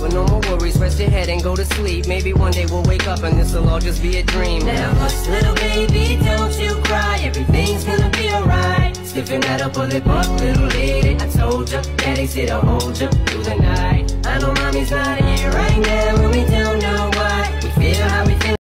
But no more worries, rest your head and go to sleep. Maybe one day we'll wake up and this'll all just be a dream. Now hush, little baby, don't you cry. Everything's gonna be alright. Stiffen that up, pull it up, little lady. I told ya, daddy said I'll hold ya through the night.